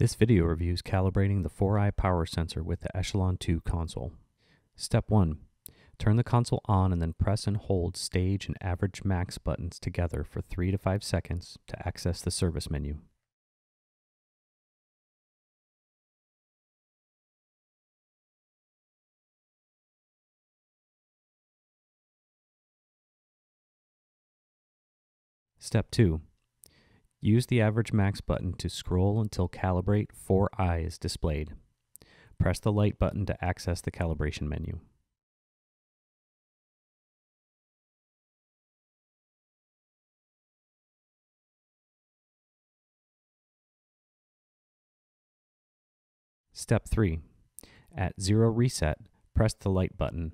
This video reviews calibrating the 4iiii power sensor with the Echelon 2 console. Step 1. Turn the console on and then press and hold stage and average max buttons together for 3 to 5 seconds to access the service menu. Step 2. Use the average max button to scroll until calibrate 4iiii is displayed. Press the light button to access the calibration menu. Step 3. At zero reset, press the light button.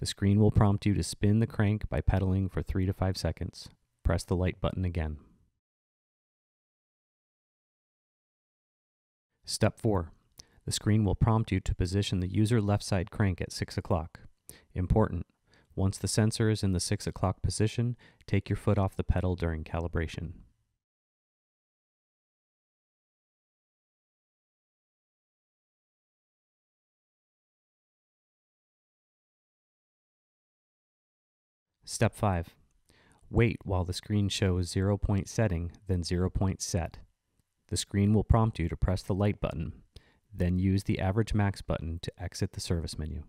The screen will prompt you to spin the crank by pedaling for 3 to 5 seconds. Press the light button again. Step 4. The screen will prompt you to position the user left side crank at 6 o'clock. Important. Once the sensor is in the 6 o'clock position, take your foot off the pedal during calibration. Step 5. Wait while the screen shows 0 point setting, then 0 point set. The screen will prompt you to press the light button, then use the average max button to exit the service menu.